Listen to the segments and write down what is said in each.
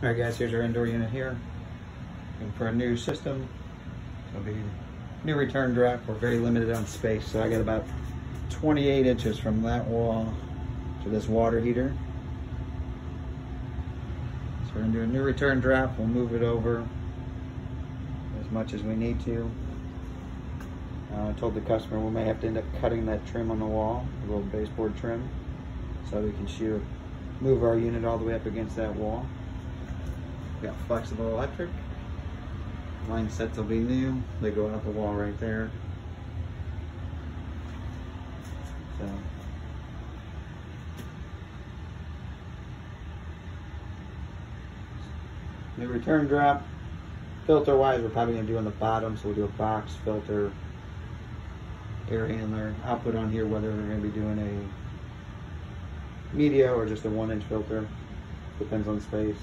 All right, guys, here's our indoor unit here. And for a new system, it'll be new return draft. We're very limited on space, so I got about 28 inches from that wall to this water heater. So we're gonna do a new return draft. We'll move it over as much as we need to. Uh, I told the customer we may have to end up cutting that trim on the wall, the little baseboard trim, so we can shoot, move our unit all the way up against that wall. We got flexible electric. Line sets will be new. They go out the wall right there. So. The return drop, filter wise, we're probably gonna do on the bottom, so we'll do a box filter, air handler. I'll put on here whether we're gonna be doing a media or just a one inch filter. Depends on space.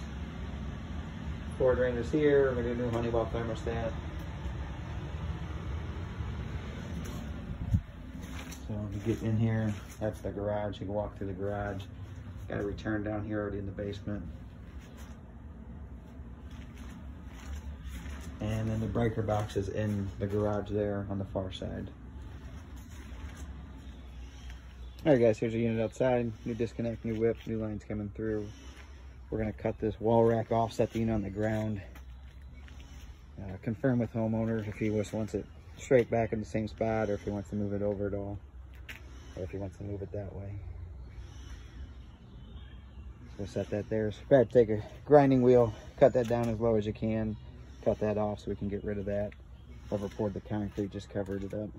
Floor drain is here. We're gonna do a new Honeywell thermostat. So you get in here, that's the garage. You can walk through the garage. Got a return down here already in the basement. And then the breaker box is in the garage there on the far side. All right guys, here's a unit outside. New disconnect, new whip, new lines coming through. We're gonna cut this wall rack off, set the unit on the ground. Uh, confirm with homeowner if he just wants it straight back in the same spot or if he wants to move it over at all. Or if he wants to move it that way. So we'll set that there. So Brad, take a grinding wheel, cut that down as low as you can, cut that off so we can get rid of that. Whoever poured the concrete just covered it up.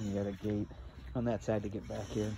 You got a gate on that side to get back here.